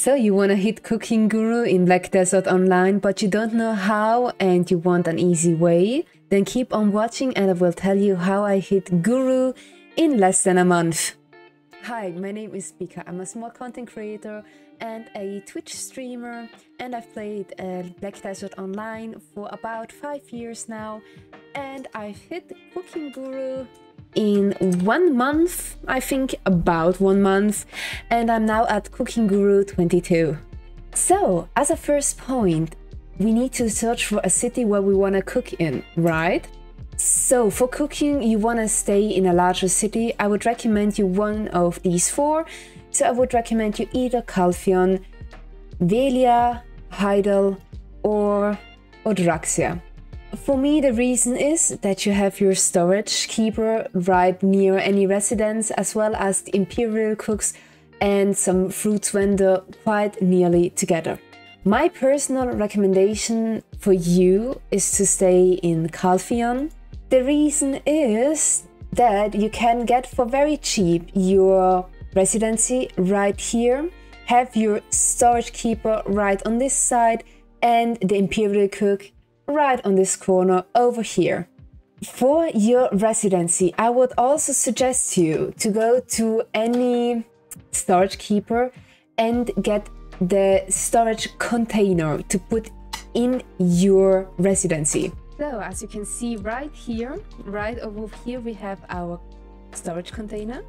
So you want to hit Cooking Guru in Black Desert Online, but you don't know how and you want an easy way? Then keep on watching and I will tell you how I hit Guru in less than a month. Hi, my name is Piica. I'm a small content creator and a Twitch streamer and I've played uh, Black Desert Online for about 5 years now and I've hit Cooking Guru in one month, I think about one month, and I'm now at Cooking Guru 22. So, as a first point, we need to search for a city where we want to cook in, right? So, for cooking, you want to stay in a larger city. I would recommend you one of these four. So, I would recommend you either Calpheon, Velia, Heidel, or Odraxia. For me, the reason is that you have your storage keeper right near any residence, as well as the Imperial cooks and some fruits vendor quite nearly together. My personal recommendation for you is to stay in Calpheon. The reason is that you can get for very cheap your residency right here, have your storage keeper right on this side, and the Imperial cook right on this corner over here. For your residency, I would also suggest you to go to any storage keeper and get the storage container to put in your residency. So as you can see right here, right over here, we have our storage container,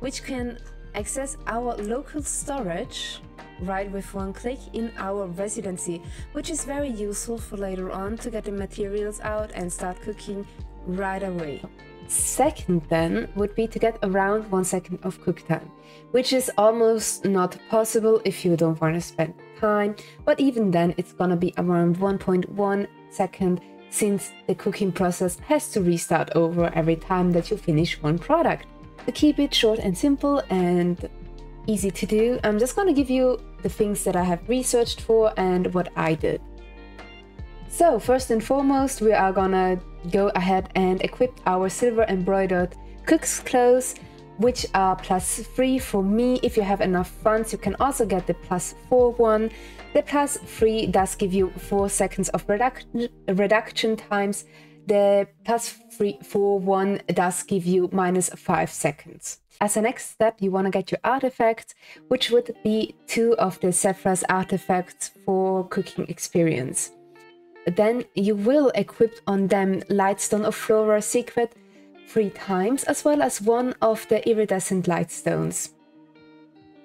which can access our local storage right with one click in our residency, which is very useful for later on to get the materials out and start cooking right away. Second then would be to get around one second of cook time, which is almost not possible if you don't want to spend time, but even then it's gonna be around 1.1 second since the cooking process has to restart over every time that you finish one product. To keep it short and simple and easy to do. I'm just going to give you the things that I have researched for and what I did. So first and foremost, we are gonna go ahead and equip our silver embroidered cook's clothes, which are plus three for me. If you have enough funds, you can also get the plus four one. The plus three does give you four seconds of reduction, reduction times. The plus three four one does give you minus five seconds. As a next step, you want to get your artifacts, which would be two of the Sephra's artifacts for cooking experience. Then you will equip on them Lightstone of Flora Secret three times, as well as one of the iridescent Lightstones.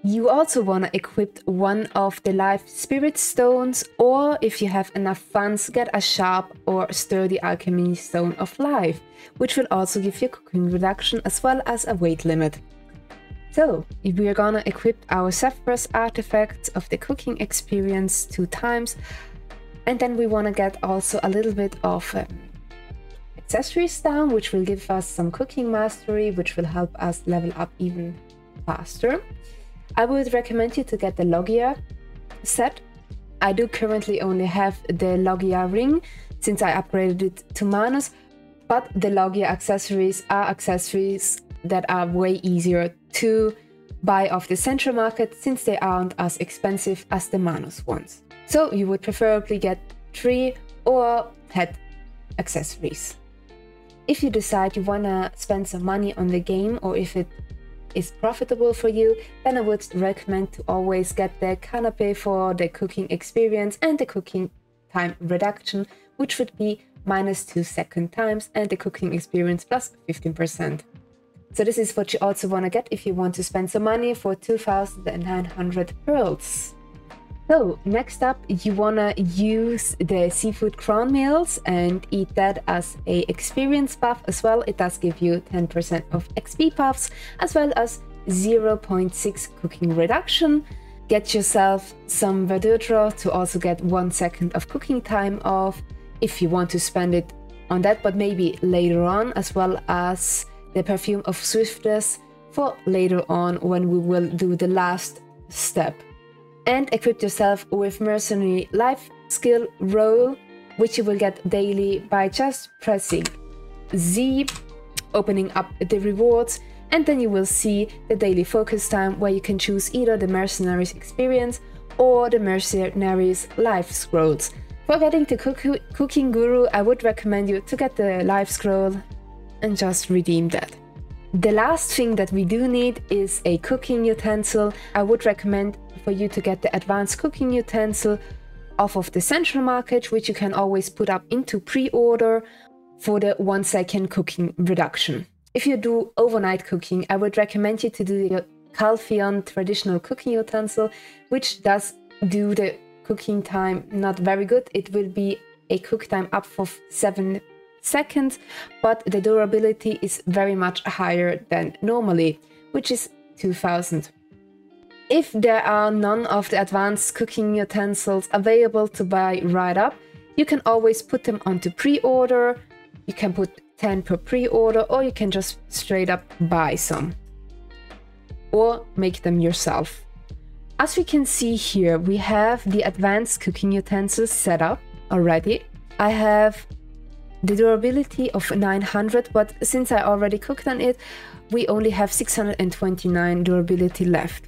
You also want to equip one of the life spirit stones, or if you have enough funds, get a sharp or sturdy alchemy stone of life, which will also give you cooking reduction as well as a weight limit. So, if we are gonna equip our Zephyrus artifacts of the cooking experience two times, and then we wanna get also a little bit of um, accessories down, which will give us some cooking mastery, which will help us level up even faster. I would recommend you to get the Loggia set. I do currently only have the Loggia ring since I upgraded it to Manus, but the Loggia accessories are accessories that are way easier to buy off the central market since they aren't as expensive as the Manus ones. So you would preferably get 3 or head accessories. If you decide you wanna spend some money on the game or if it is profitable for you, then I would recommend to always get the canopy for the cooking experience and the cooking time reduction, which would be minus 2 second times and the cooking experience plus 15%. So this is what you also want to get if you want to spend some money for 2,900 pearls. So next up, you want to use the seafood cron meals and eat that as a experience buff as well. It does give you 10% of XP buffs as well as 0.6 cooking reduction. Get yourself some verdure to also get one second of cooking time off if you want to spend it on that, but maybe later on, as well as the perfume of swiftness for later on when we will do the last step and equip yourself with mercenary life skill roll, which you will get daily by just pressing Z, opening up the rewards, and then you will see the daily focus time where you can choose either the mercenaries experience or the Mercenaries Life Scrolls. For getting the cook Cooking Guru, I would recommend you to get the Life Scroll and just redeem that. The last thing that we do need is a cooking utensil. I would recommend for you to get the advanced cooking utensil off of the central market, which you can always put up into pre-order for the one second cooking reduction. If you do overnight cooking, I would recommend you to do the Calpheon traditional cooking utensil, which does do the cooking time not very good. It will be a cook time up for 7 seconds, but the durability is very much higher than normally, which is 2000. If there are none of the advanced cooking utensils available to buy right up, you can always put them onto pre-order. You can put 10 per pre-order or you can just straight up buy some or make them yourself. As we can see here, we have the advanced cooking utensils set up already. I have the durability of 900, but since I already cooked on it, we only have 629 durability left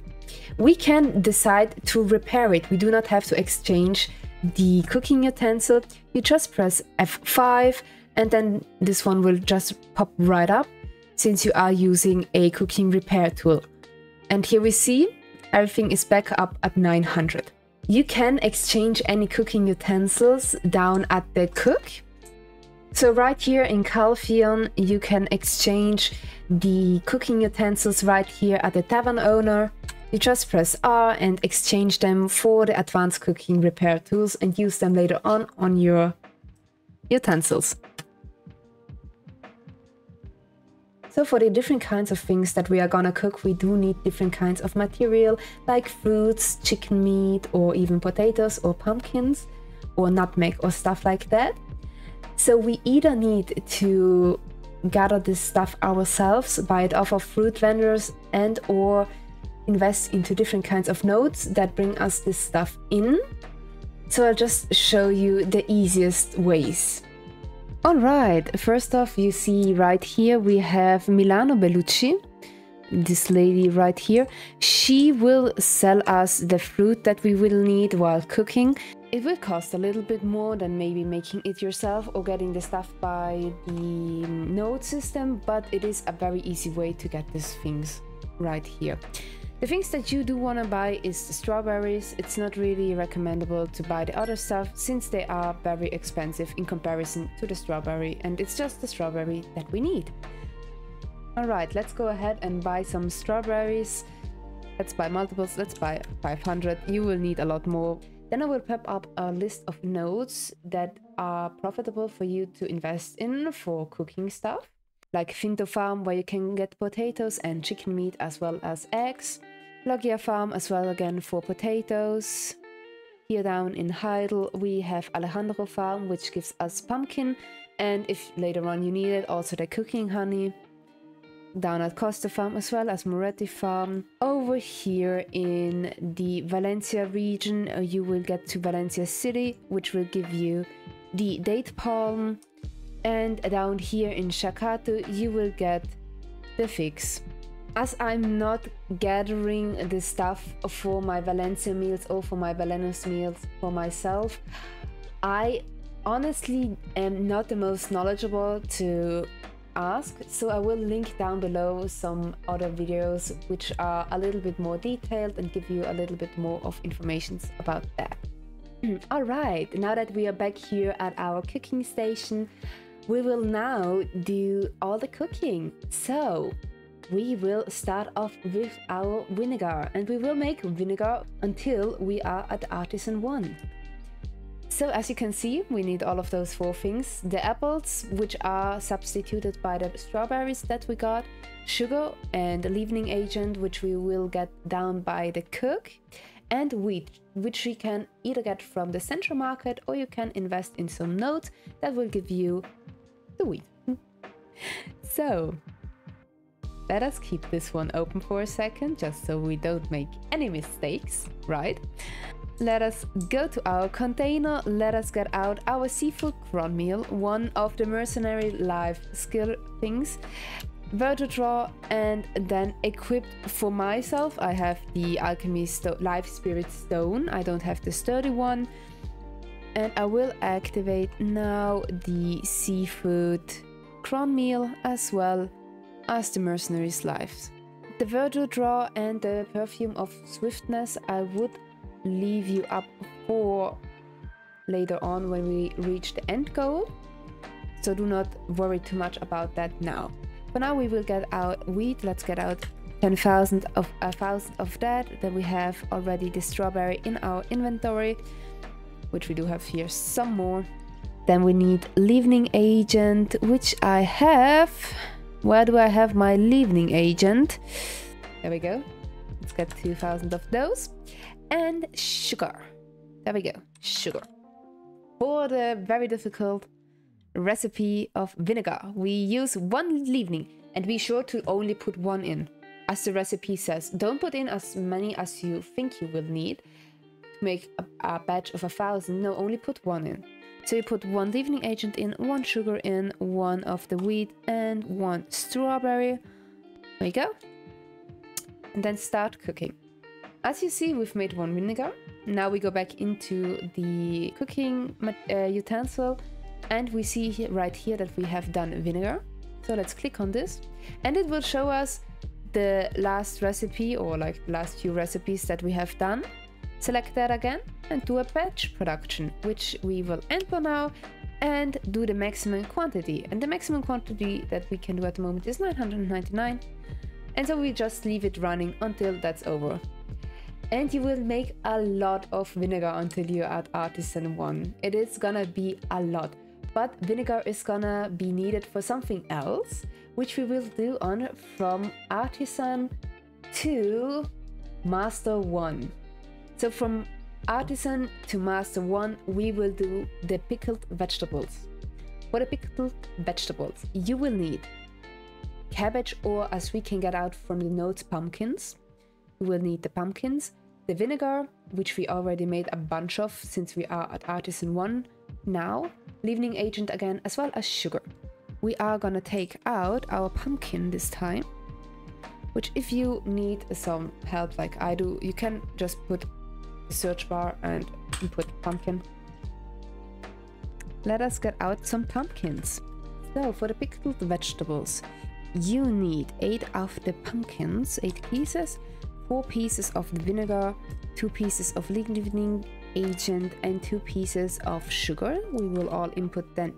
we can decide to repair it. We do not have to exchange the cooking utensil. You just press F5 and then this one will just pop right up since you are using a cooking repair tool. And here we see everything is back up at 900. You can exchange any cooking utensils down at the cook. So right here in Calpheon, you can exchange the cooking utensils right here at the tavern owner you just press R and exchange them for the advanced cooking repair tools and use them later on on your utensils. So for the different kinds of things that we are gonna cook, we do need different kinds of material like fruits, chicken meat, or even potatoes or pumpkins or nutmeg or stuff like that. So we either need to gather this stuff ourselves, buy it off of fruit vendors and or invest into different kinds of nodes that bring us this stuff in. So I'll just show you the easiest ways. Alright, first off you see right here we have Milano Bellucci, this lady right here. She will sell us the fruit that we will need while cooking. It will cost a little bit more than maybe making it yourself or getting the stuff by the node system, but it is a very easy way to get these things right here. The things that you do want to buy is the strawberries. It's not really recommendable to buy the other stuff since they are very expensive in comparison to the strawberry and it's just the strawberry that we need. Alright, let's go ahead and buy some strawberries. Let's buy multiples, let's buy 500. You will need a lot more. Then I will pep up a list of nodes that are profitable for you to invest in for cooking stuff like Finto Farm where you can get potatoes and chicken meat as well as eggs. Loggia Farm as well again for potatoes. Here down in Heidel we have Alejandro Farm which gives us pumpkin and if later on you need it also the cooking honey. Down at Costa Farm as well as Moretti Farm. Over here in the Valencia region uh, you will get to Valencia City which will give you the date palm and down here in Shakatu you will get the figs. As I'm not gathering the stuff for my Valencia meals or for my Valenus meals for myself, I honestly am not the most knowledgeable to ask, so I will link down below some other videos which are a little bit more detailed and give you a little bit more of information about that. Alright, now that we are back here at our cooking station, we will now do all the cooking. So we will start off with our vinegar and we will make vinegar until we are at artisan 1. So as you can see, we need all of those four things. The apples, which are substituted by the strawberries that we got, sugar and leavening agent, which we will get down by the cook, and wheat, which we can either get from the central market or you can invest in some notes that will give you the wheat. so, let us keep this one open for a second, just so we don't make any mistakes, right? Let us go to our container, let us get out our seafood cron meal, one of the mercenary life skill things. Verdure Draught and then equipped for myself I have the Alchemy Sto Life Spirit Stone. I don't have the sturdy one. And I will activate now the Seafood Cron Meal as well as the mercenaries' Lives. The Verdure Draught and the Perfume of Swiftness I would leave you up for later on when we reach the end goal. So do not worry too much about that now. For now we will get out wheat. Let's get out 10,000 of a thousand of that. Then we have already the strawberry in our inventory, which we do have here some more. Then we need leavening agent, which I have. Where do I have my leavening agent? There we go. Let's get 2,000 of those. And sugar. There we go. Sugar. For the very difficult recipe of vinegar. We use one leavening and be sure to only put one in. As the recipe says, don't put in as many as you think you will need to make a, a batch of a thousand. No, only put one in. So you put one leavening agent in, one sugar in, one of the wheat and one strawberry. There you go. And then start cooking. As you see, we've made one vinegar. Now we go back into the cooking uh, utensil and we see right here that we have done vinegar. So let's click on this and it will show us the last recipe or like last few recipes that we have done. Select that again and do a batch production, which we will enter now and do the maximum quantity. And the maximum quantity that we can do at the moment is 999. And so we just leave it running until that's over. And you will make a lot of vinegar until you're at Artisan 1. It is gonna be a lot but vinegar is gonna be needed for something else, which we will do on from artisan to master 1. So from artisan to master 1, we will do the pickled vegetables. For the pickled vegetables, you will need cabbage or as we can get out from the notes, pumpkins. You will need the pumpkins, the vinegar, which we already made a bunch of since we are at artisan 1 now, leavening agent again, as well as sugar. We are gonna take out our pumpkin this time, which if you need some help like I do, you can just put the search bar and input pumpkin. Let us get out some pumpkins. So for the pickled vegetables, you need 8 of the pumpkins, 8 pieces, 4 pieces of the vinegar, 2 pieces of leavening agent and two pieces of sugar. We will all input then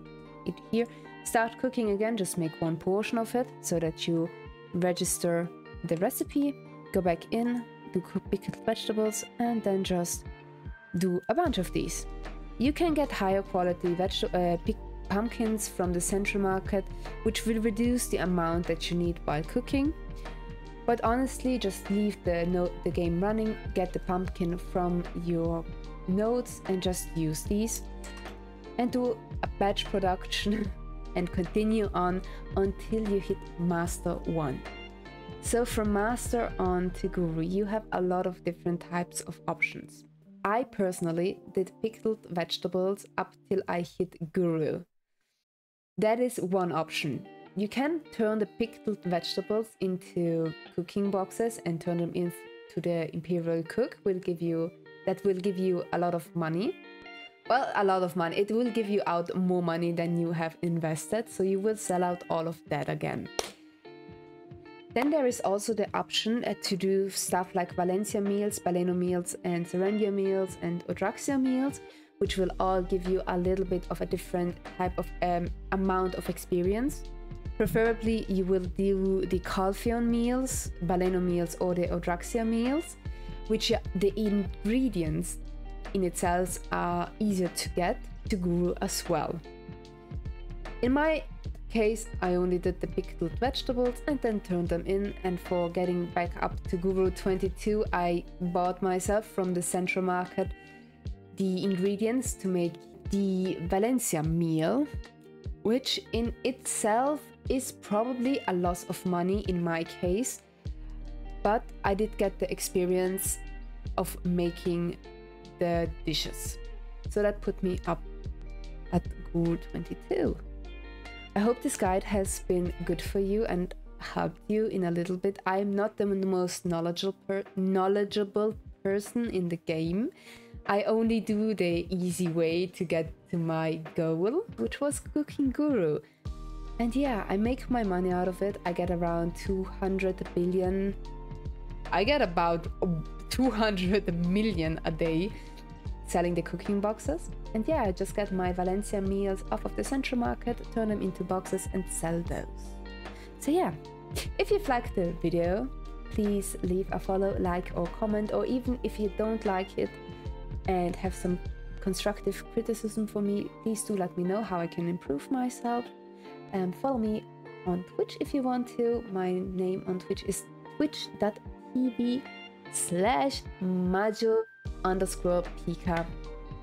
it here. Start cooking again, just make one portion of it so that you register the recipe, go back in, do pickled vegetables, and then just do a bunch of these. You can get higher quality uh, pumpkins from the central market, which will reduce the amount that you need while cooking. But honestly, just leave the, no the game running, get the pumpkin from your nodes and just use these and do a batch production and continue on until you hit master 1. So from master on to guru you have a lot of different types of options. I personally did pickled vegetables up till I hit guru. That is one option. You can turn the pickled vegetables into cooking boxes and turn them into the imperial cook will give you that will give you a lot of money. Well, a lot of money. It will give you out more money than you have invested, so you will sell out all of that again. Then there is also the option uh, to do stuff like Valencia meals, Baleno meals, and Serendia meals, and Odraxia meals, which will all give you a little bit of a different type of um, amount of experience. Preferably, you will do the Calpheon meals, Baleno meals, or the Odraxia meals which the ingredients in itself are easier to get to Guru as well. In my case, I only did the pickled vegetables and then turned them in and for getting back up to Guru 22 I bought myself from the central market the ingredients to make the Valencia meal which in itself is probably a loss of money in my case but I did get the experience of making the dishes. So that put me up at Guru 22. I hope this guide has been good for you and helped you in a little bit. I'm not the most knowledgeable per knowledgeable person in the game. I only do the easy way to get to my goal, which was Cooking Guru. And yeah, I make my money out of it. I get around 200 billion. I get about 200 million a day selling the cooking boxes. And yeah, I just get my Valencia meals off of the central market, turn them into boxes and sell those. So yeah, if you liked the video, please leave a follow, like or comment, or even if you don't like it and have some constructive criticism for me, please do let me know how I can improve myself. And follow me on Twitch if you want to. My name on Twitch is twitch.tv slash majo underscore piica.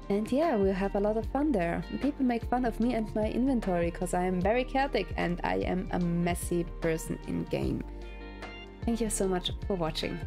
And yeah, we'll have a lot of fun there. People make fun of me and my inventory because I am very chaotic and I am a messy person in game. Thank you so much for watching.